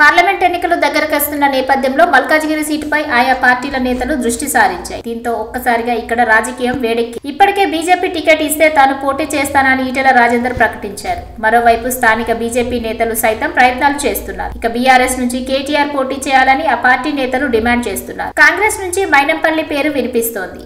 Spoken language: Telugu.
పార్లమెంట్ ఎన్నికలు దగ్గరకు వస్తున్న నేపథ్యంలో మల్కాజ్గిరి సీటుపై ఆయా పార్టీల నేతలు దృష్టి సారించాయి. దీంతో ఒక్కసారిగా ఇక్కడ రాజకీయం వేడెక్కి ఇప్పటికే బీజేపీ టికెట్ ఇస్తే తాను పోటీ చేస్తానని ఈటెల రాజేందర్ ప్రకటించారు. మరోవైపు స్థానిక బీజేపీ నేతలు సైతం ప్రయత్నాలు చేస్తున్నారు. ఇక బీఆర్ఎస్ నుంచి కేటీఆర్ పోటీ చేయాలని ఆ పార్టీ నేతలు డిమాండ్ చేస్తున్నారు. కాంగ్రెస్ నుంచి మైనంపల్లి పేరు వినిపిస్తోంది.